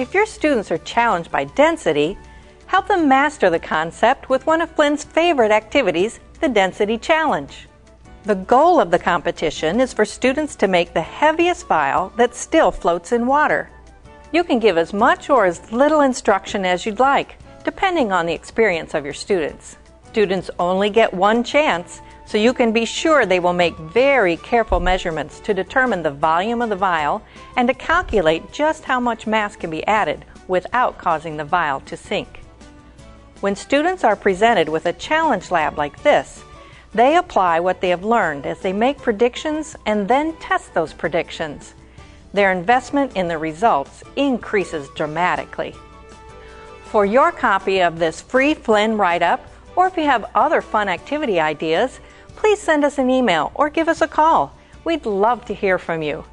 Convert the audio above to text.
If your students are challenged by density, help them master the concept with one of Flinn's favorite activities, the Density Challenge. The goal of the competition is for students to make the heaviest vial that still floats in water. You can give as much or as little instruction as you'd like, depending on the experience of your students. Students only get one chance, so you can be sure they will make very careful measurements to determine the volume of the vial and to calculate just how much mass can be added without causing the vial to sink. When students are presented with a challenge lab like this, they apply what they have learned as they make predictions and then test those predictions. Their investment in the results increases dramatically. For your copy of this free Flinn write up, or if you have other fun activity ideas, please send us an email or give us a call. We'd love to hear from you.